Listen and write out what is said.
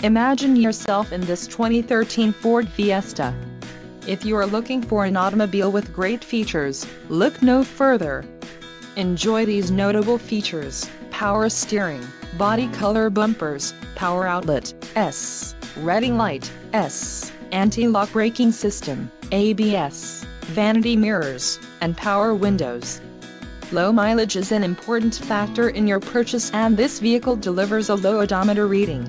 Imagine yourself in this 2013 Ford Fiesta. If you are looking for an automobile with great features, look no further. Enjoy these notable features, power steering, body color bumpers, power outlet, S, reading light, S, anti-lock braking system, ABS, vanity mirrors, and power windows. Low mileage is an important factor in your purchase and this vehicle delivers a low odometer reading.